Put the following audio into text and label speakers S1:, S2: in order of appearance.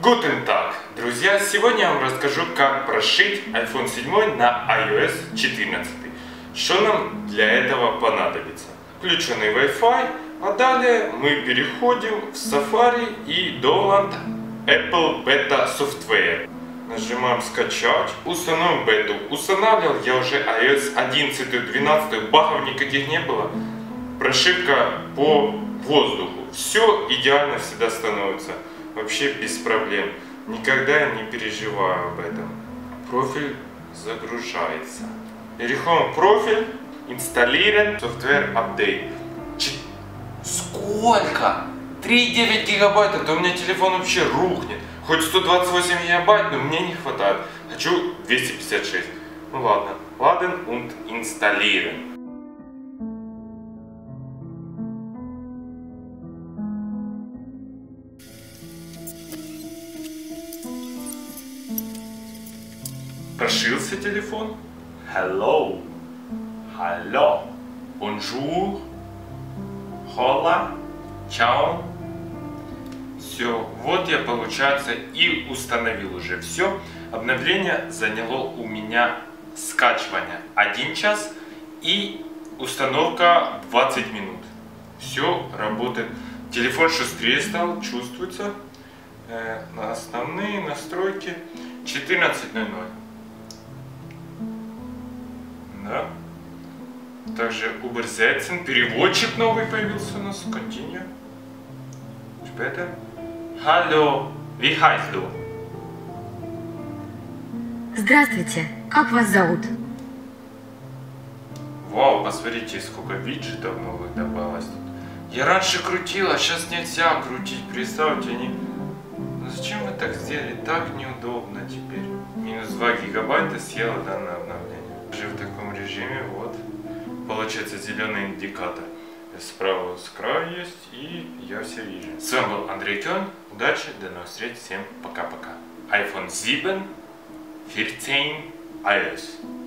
S1: Guten Tag, друзья! Сегодня я вам расскажу, как прошить iPhone 7 на iOS 14. Что нам для этого понадобится? Включенный Wi-Fi, а далее мы переходим в Safari и Download Apple Beta Software. Нажимаем скачать, установим бету. Устанавливал я уже iOS 11 12 багов никаких не было. Прошивка по воздуху. Все идеально всегда становится вообще без проблем. Никогда не переживаю об этом. Профиль загружается. Переходим профиль, инсталлируем Software Update. Ч- Сколько? 3,9 гигабайта, то у меня телефон вообще рухнет. Хоть 128 гигабайт, но мне не хватает. Хочу 256. Ну ладно. Ладен und installieren. Прошился телефон. Hello. Hello. Bonjour. Hola. Чао. Все. Вот я, получается, и установил уже все. Обновление заняло у меня скачивание 1 час и установка 20 минут. Все работает. Телефон шустрее стал, чувствуется. Э, основные настройки 14.00. Да. Также Übersetzen, переводчик новый появился у нас. Continue. Später. Hallo, wie heißt du?
S2: Здравствуйте, как вас зовут?
S1: Вау, посмотрите, сколько виджетов новых добавилось тут. Я раньше крутил, а сейчас нельзя крутить. Представьте, они... Ну зачем вы так сделали? Так неудобно теперь. Минус 2 гигабайта съело данное обновление. Даже в таком режиме, вот. Получается зеленый индикатор. Справа с краю есть, и я все вижу. С вами был Андрей Кен. Удачи, до новых встреч, всем пока-пока. iPhone 7, 15, iOS.